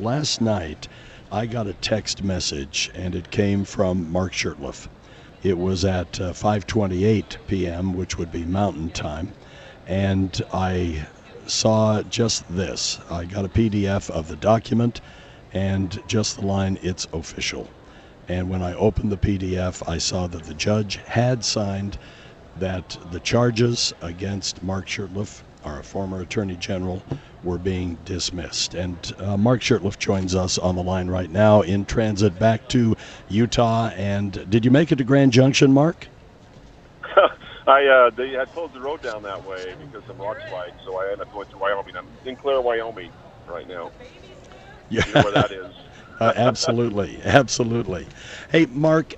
Last night, I got a text message, and it came from Mark Shurtleff. It was at uh, 5:28 p.m., which would be Mountain Time, and I saw just this. I got a PDF of the document, and just the line, "It's official." And when I opened the PDF, I saw that the judge had signed that the charges against Mark Shurtleff, our former Attorney General, were being dismissed. And uh, Mark Shurtleff joins us on the line right now in transit back to Utah. And did you make it to Grand Junction, Mark? I uh, they had closed the road down that way because of rock slide, so I ended up going to Wyoming. I'm in Clare, Wyoming, right now. Yeah, you know where that is. uh, absolutely, absolutely. Hey, Mark,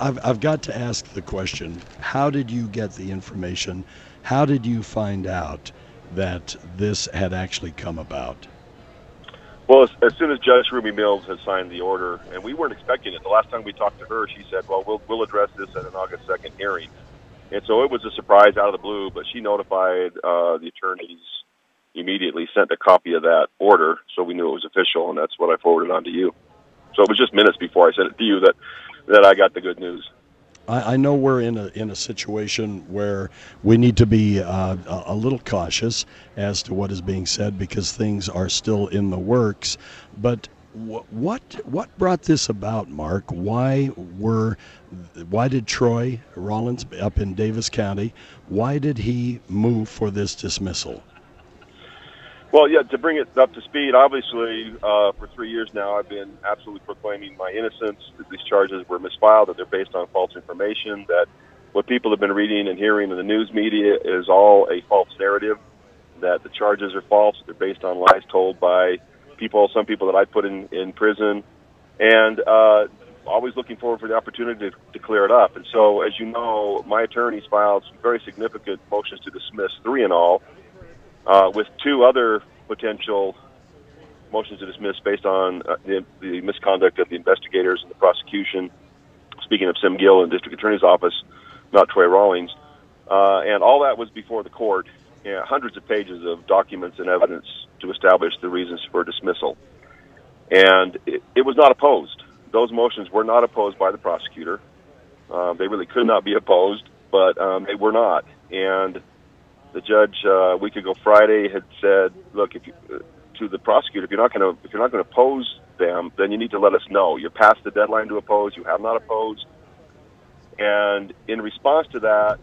I've I've got to ask the question: How did you get the information? How did you find out that this had actually come about? Well, as, as soon as Judge Hruby-Mills had signed the order, and we weren't expecting it. The last time we talked to her, she said, "Well, we'll we'll address this at an August second hearing," and so it was a surprise out of the blue. But she notified uh, the attorneys immediately, sent a copy of that order, so we knew it was official, and that's what I forwarded on to you. So it was just minutes before I sent it to you that that I got the good news. I, I know we're in a in a situation where we need to be uh, a, a little cautious as to what is being said because things are still in the works. But wh- what what brought this about, Mark? Why were why did Troy Rawlings up in Davis County? Why did he move for this dismissal? Well, yeah, to bring it up to speed, obviously, uh, for three years now, I've been absolutely proclaiming my innocence, that these charges were misfiled, that they're based on false information, that what people have been reading and hearing in the news media is all a false narrative, that the charges are false, they're based on lies told by people, some people that I put in, in prison, and uh, always looking forward for the opportunity to, to clear it up. And so, as you know, my attorneys filed some very significant motions to dismiss, three in all, uh, with two other potential motions to dismiss based on uh, the, the, misconduct of the investigators and the prosecution. Speaking of Sim Gill and the district attorney's office, not Troy Rawlings, uh, and all that was before the court. You know, hundreds of pages of documents and evidence to establish the reasons for dismissal, and it, it was not opposed. Those motions were not opposed by the prosecutor. Uh, they really could not be opposed, but um, they were not, and judge uh, a week ago Friday had said, "Look, if you, uh, to the prosecutor, if you're not going to if you're not going to oppose them, then you need to let us know. You're past the deadline to oppose. You have not opposed." And in response to that,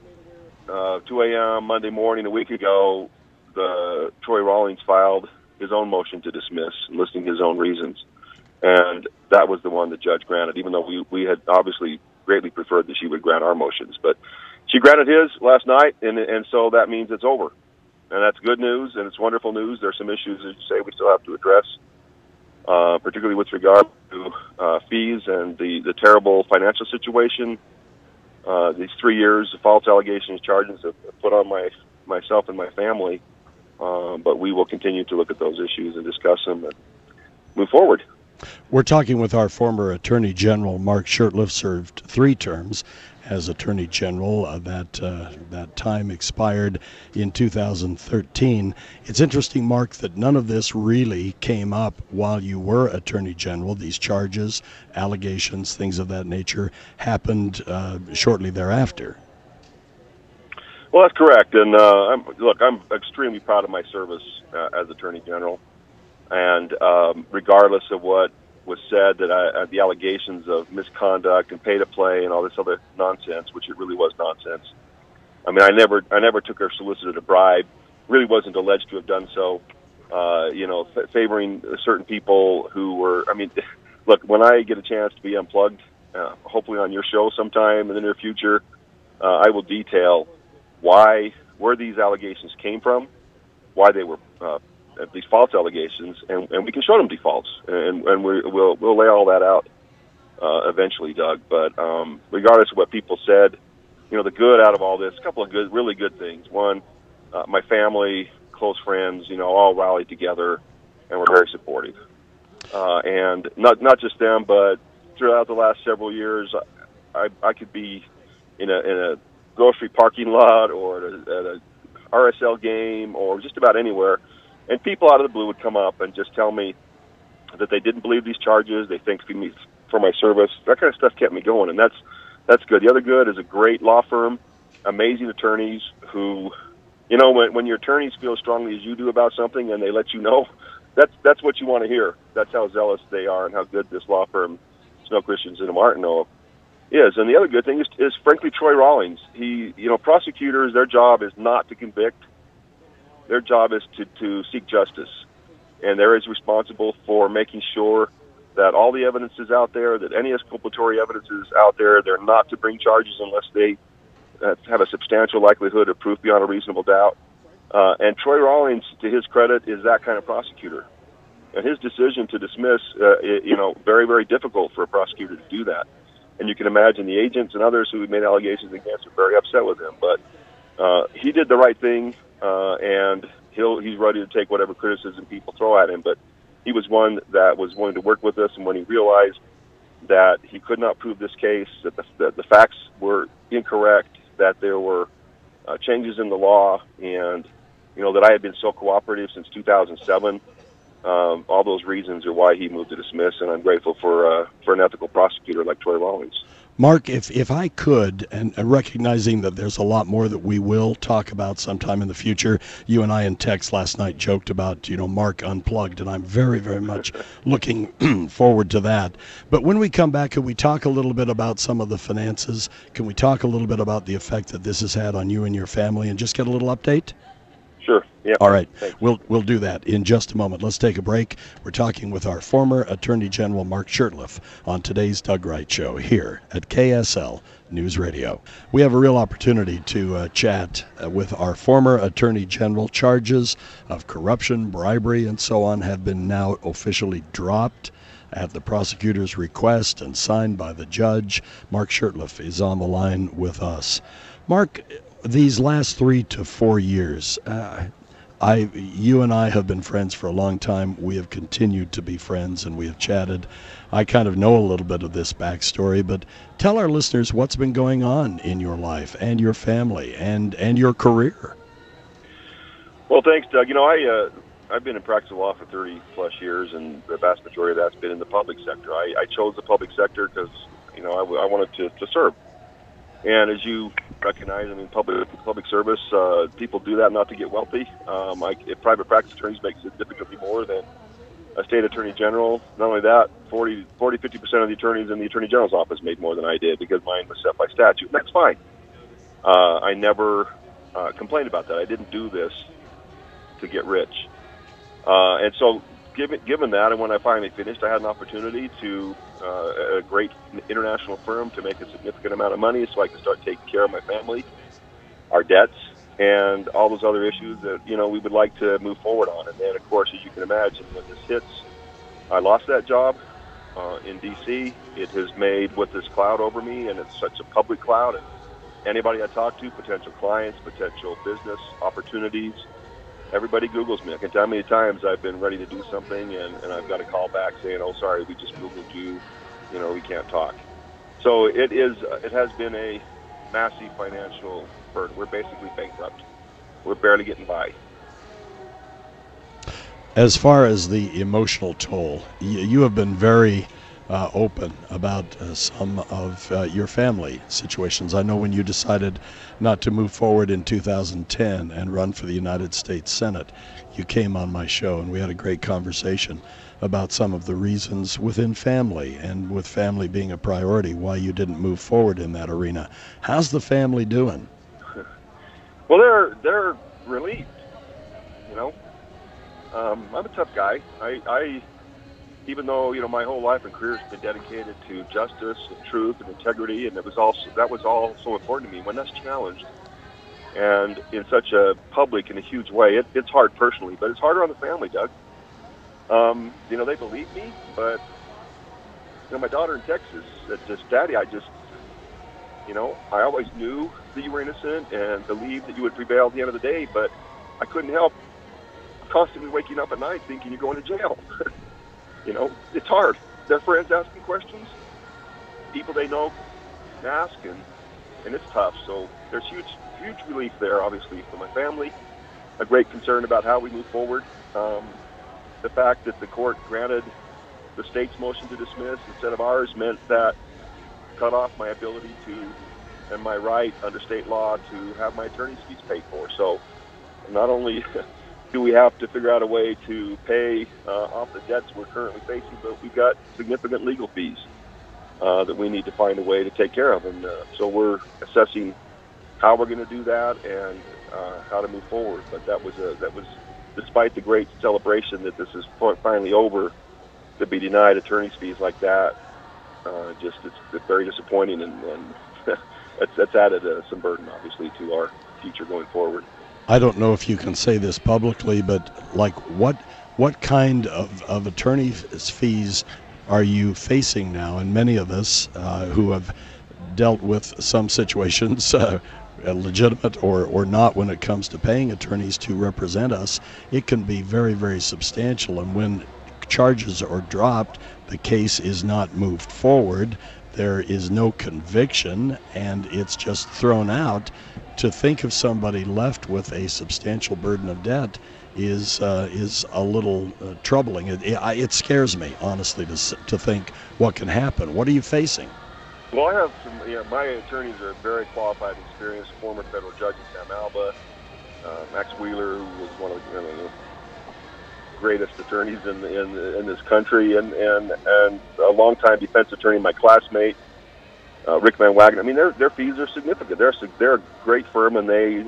uh, 2 a.m. Monday morning a week ago, the Troy Rawlings filed his own motion to dismiss, listing his own reasons, and that was the one the judge granted. Even though we we had obviously greatly preferred that she would grant our motions, but she granted his last night, and and so that means it's over, and that's good news, and it's wonderful news. There's some issues, as you say, we still have to address, uh, particularly with regard to uh, fees and the the terrible financial situation. Uh, these three years of false allegations, charges have put on my myself and my family, um, but we will continue to look at those issues and discuss them and move forward. We're talking with our former Attorney General, Mark Shurtleff, served three terms as Attorney General. Uh, that uh, that time expired in 2013. It's interesting, Mark, that none of this really came up while you were Attorney General. These charges, allegations, things of that nature happened uh, shortly thereafter. Well, that's correct. And uh, I'm, look, I'm extremely proud of my service uh, as Attorney General. And um, regardless of what was said that I, uh, the allegations of misconduct and pay to play and all this other nonsense, which it really was nonsense. I mean, I never, I never took or solicited a bribe. Really wasn't alleged to have done so. Uh, you know, f- favoring certain people who were. I mean, look, when I get a chance to be unplugged, uh, hopefully on your show sometime in the near future, uh, I will detail why, where these allegations came from, why they were uh, these false allegations, and, and we can show them defaults, and, and we, will we'll lay all that out uh, eventually, Doug. But um, regardless of what people said, you know, the good out of all this, a couple of good, really good things. One, uh, my family, close friends, you know, all rallied together, and were very supportive. Uh, and not not just them, but throughout the last several years, I, I could be in a in a grocery parking lot or at a, at a RSL game or just about anywhere and people out of the blue would come up and just tell me that they didn't believe these charges. They thanked me for my service. That kind of stuff kept me going, and that's that's good. The other good is a great law firm, amazing attorneys who, you know, when when your attorneys feel strongly as you do about something and they let you know, that's that's what you want to hear. That's how zealous they are and how good this law firm, Snow Christensen and Martineau, is. And the other good thing is, is frankly Troy Rawlings. He, you know, prosecutors, their job is not to convict. Their job is to to seek justice, and they're as responsible for making sure that all the evidence is out there, that any exculpatory evidence is out there. They're not to bring charges unless they uh, have a substantial likelihood of proof beyond a reasonable doubt. Uh, and Troy Rawlings, to his credit, is that kind of prosecutor. And his decision to dismiss, uh, it, you know, very, very difficult for a prosecutor to do that. And you can imagine the agents and others who made allegations against are very upset with him. But uh, he did the right thing, uh, and he'll he's ready to take whatever criticism people throw at him. But he was one that was willing to work with us, and when he realized that he could not prove this case, that the, that the facts were incorrect, that there were uh, changes in the law, and you know that I had been so cooperative since 2007. Um, all those reasons are why he moved to dismiss, and I'm grateful for uh, for an ethical prosecutor like Troy Rawlings. Mark, if, if I could, and, recognizing that there's a lot more that we will talk about sometime in the future, you and I in text last night joked about, you know, Mark Unplugged, and I'm very, very much looking forward to that. But when we come back, can we talk a little bit about some of the finances? Can we talk a little bit about the effect that this has had on you and your family and just get a little update? Sure. Yeah. All right. Thanks. We'll we'll do that in just a moment. Let's take a break. We're talking with our former Attorney General Mark Shurtleff on today's Doug Wright Show here at KSL News Radio. We have a real opportunity to uh, chat uh, with our former Attorney General. Charges of corruption, bribery, and so on have been now officially dropped at the prosecutor's request and signed by the judge. Mark Shurtleff is on the line with us. Mark, these last three to four years, uh, I, you and I have been friends for a long time. We have continued to be friends, and we have chatted. I kind of know a little bit of this backstory, but tell our listeners what's been going on in your life and your family and and your career. Well, thanks, Doug. You know, I uh, I've been in practice law for 30 plus years, and the vast majority of that's been in the public sector. I, I chose the public sector because you know I, I wanted to, to serve. And as you recognize, I mean, public public service, uh, people do that not to get wealthy. Um, I, private practice attorneys make significantly more than a state attorney general. Not only that, 40, 40 50% of the attorneys in the attorney general's office made more than I did because mine was set by statute. That's fine. Uh, I never uh, complained about that. I didn't do this to get rich. Uh, and so given, given that, and when I finally finished, I had an opportunity to uh, a great international firm to make a significant amount of money, so I could start taking care of my family, our debts, and all those other issues that you know we would like to move forward on. And then, of course, as you can imagine, when this hits, I lost that job uh, in D.C. It has made with this cloud over me, and it's such a public cloud. And anybody I talk to, potential clients, potential business opportunities everybody Googles me. I can tell many times I've been ready to do something and, and I've got a call back saying, "Oh, sorry, we just Googled you. You know, we can't talk." So it is. It has been a massive financial burden. We're basically bankrupt. We're barely getting by. As far as the emotional toll, you have been very uh, open about uh, some of uh, your family situations. I know when you decided not to move forward in 2010 and run for the United States Senate, you came on my show and we had a great conversation about some of the reasons within family and with family being a priority why you didn't move forward in that arena. How's the family doing? Well, they're they're relieved. You know, um, I'm a tough guy. I, I even though you know my whole life and career has been dedicated to justice and truth and integrity, and it was also that was all so important to me. When that's challenged, and in such a public and a huge way, it, it's hard personally, but it's harder on the family, Doug. Um, you know, they believe me, but you know, my daughter in Texas said, "Just, Daddy, I just, you know, I always knew that you were innocent and believed that you would prevail at the end of the day, but I couldn't help constantly waking up at night thinking you're going to jail." You know, it's hard. Their friends asking questions, people they know ask, and and it's tough. So there's huge huge relief there, obviously, for my family. A great concern about how we move forward. Um, the fact that the court granted the state's motion to dismiss instead of ours meant that cut off my ability to and my right under state law to have my attorney's fees paid for. So not only do we have to figure out a way to pay uh, off the debts we're currently facing, but we've got significant legal fees uh, that we need to find a way to take care of. And uh, so we're assessing how we're going to do that and uh, how to move forward. But that was a, that was despite the great celebration that this is finally over, to be denied attorney's fees like that, uh, just it's, it's very disappointing and, and that's that's added uh, some burden obviously to our future going forward. I don't know if you can say this publicly, but like what what kind of, of attorney fees are you facing now? And many of us uh, who have dealt with some situations, uh, legitimate or, or not, when it comes to paying attorneys to represent us, it can be very, very substantial. And when charges are dropped, the case is not moved forward, there is no conviction, and it's just thrown out. To think of somebody left with a substantial burden of debt is uh, is a little uh, troubling. It, it, scares me, honestly, to to think what can happen. What are you facing? Well, I have some. My attorneys are very qualified, experienced former federal judge in Sam Alba, uh, Max Wheeler, who was one of the, you know, greatest attorneys in in, in this country, and and and a longtime defense attorney, my classmate. Uh, Rick Van Wagoner. I mean, their their fees are significant. They're they're a great firm, and they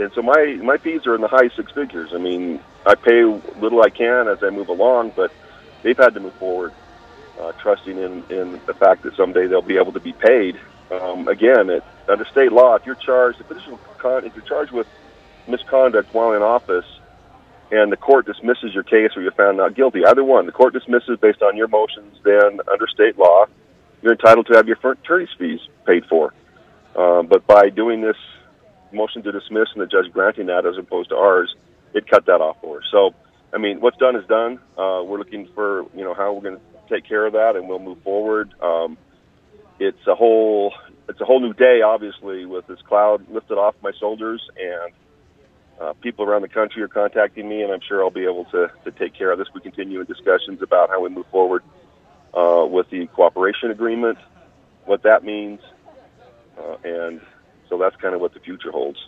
and so my my fees are in the high six figures. I mean, I pay little I can as I move along, but they've had to move forward, uh, trusting in in the fact that someday they'll be able to be paid. Um, again, it, under state law, if you're charged, if, if you're charged with misconduct while in office, and the court dismisses your case or you're found not guilty, either one, the court dismisses based on your motions, then under state law, you're entitled to have your attorney's fees paid for. Um, but by doing this motion to dismiss and the judge granting that as opposed to ours, it cut that off for us. So, I mean, what's done is done. Uh, we're looking for you know how we're going to take care of that, and we'll move forward. Um, it's a whole it's a whole new day, obviously, with this cloud lifted off my shoulders, and uh, people around the country are contacting me, and I'm sure I'll be able to to take care of this. We continue in discussions about how we move forward uh, with the cooperation agreement, what that means, uh, and so that's kind of what the future holds.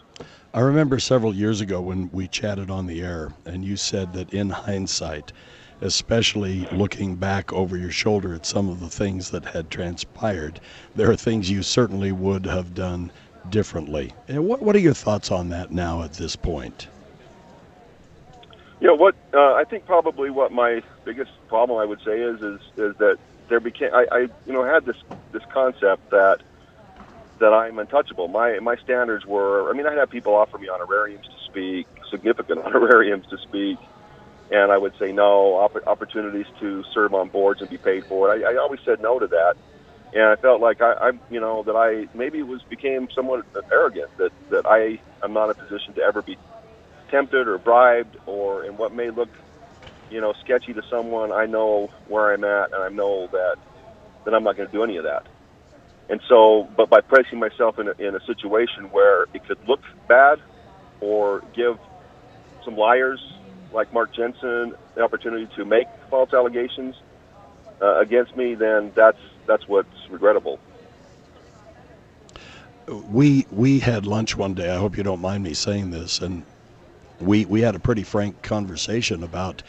I remember several years ago when we chatted on the air, and you said that in hindsight, especially looking back over your shoulder at some of the things that had transpired, there are things you certainly would have done differently. And what, what are your thoughts on that now at this point? You know what? Uh, I think probably what my biggest problem I would say is is is that there became I, I you know had this this concept that that I'm untouchable. My my standards were. I mean, I had people offer me honorariums to speak, significant honorariums to speak, and I would say no. Opp- opportunities to serve on boards and be paid for it. I, I always said no to that, and I felt like I, I, you know, that I maybe was became somewhat arrogant. That that I am not in a position to ever be tempted or bribed or in what may look, you know, sketchy to someone. I know where I'm at, and I know that that I'm not going to do any of that. And so, but by placing myself in a, in a situation where it could look bad or give some liars like Marc Jenson the opportunity to make false allegations uh, against me, then that's that's what's regrettable. We we had lunch one day. I hope you don't mind me saying this, and we we had a pretty frank conversation about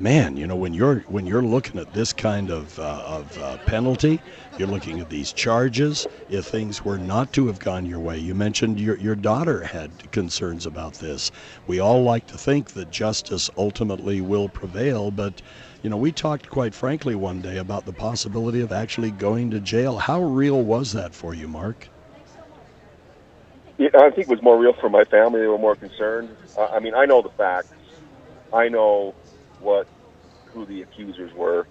man, you know, when you're when you're looking at this kind of uh, of uh, penalty, you're looking at these charges. If things were not to have gone your way, you mentioned your your daughter had concerns about this. We all like to think that justice ultimately will prevail, but you know, we talked quite frankly one day about the possibility of actually going to jail. How real was that for you, Mark? Yeah, I think it was more real for my family. They were more concerned. I mean, I know the facts. I know what who the accusers were.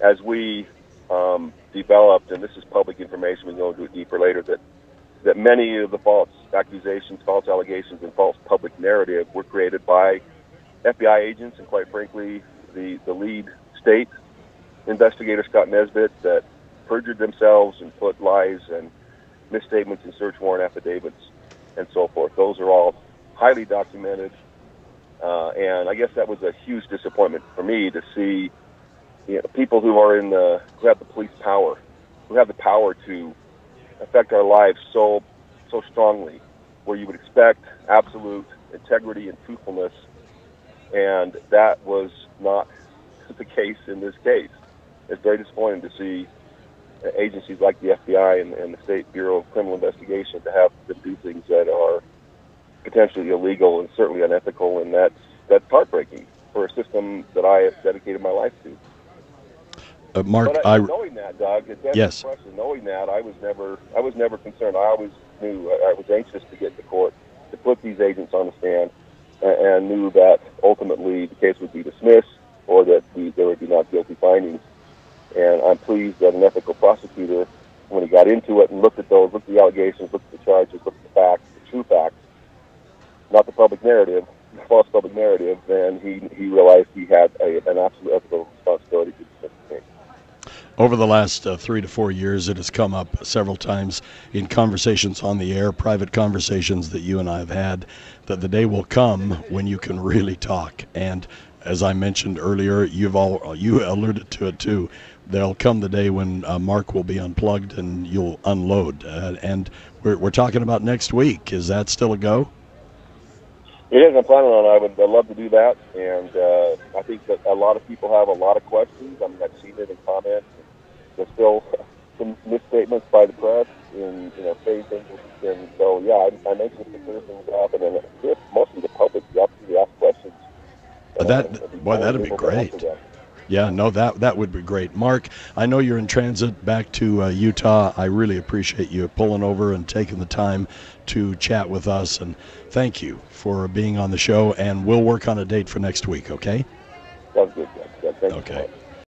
As we um, developed, and this is public information, we can go into it deeper later, that that many of the false accusations, false allegations, and false public narrative were created by FBI agents, and quite frankly, the the lead state investigator Scott Nesbitt that perjured themselves and put lies and misstatements in search warrant affidavits and so forth. Those are all highly documented uh, and I guess that was a huge disappointment for me to see you know, people who are in the who have the police power, who have the power to affect our lives so so strongly, where you would expect absolute integrity and truthfulness, and that was not the case in this case. It's very disappointing to see agencies like the FBI and, and the State Bureau of Criminal Investigation to have to do things that are potentially illegal and certainly unethical, and that's that's heartbreaking for a system that I have dedicated my life to. Uh, Mark, but I, knowing that, Doug, it's yes. question. Knowing that, I was never, I was never concerned. I always knew I, I was anxious to get to court to put these agents on the stand, and, and knew that ultimately the case would be dismissed or that we, there would be not guilty findings. And I'm pleased that an ethical prosecutor, when he got into it and looked at those, looked at the allegations, looked at the charges, looked at the facts, the true facts, not the public narrative, the false public narrative, then he he realized he had a, an absolute ethical responsibility to the case. Over the last uh, three to four years, it has come up several times in conversations on the air, private conversations that you and I have had, that the day will come when you can really talk. And as I mentioned earlier, you've all you alluded to it too. There'll come the day when uh, Mark will be unplugged and you'll unload. Uh, and we're, we're talking about next week. Is that still a go? It is. I'm planning on. I would I'd love to do that, and uh, I think that a lot of people have a lot of questions. I mean, I've seen it in comments. There's still some misstatements by the press in you know saying things, and so yeah, I'm, I'm anxious to clear things up, and then give mostly the public the opportunity to ask questions. Uh, that boy, that'd be great. Yeah, no, that that would be great. Mark, I know you're in transit back to uh, Utah. I really appreciate you pulling over and taking the time to chat with us, and thank you for being on the show. And we'll work on a date for next week. Okay? Sounds good. Thank okay. You.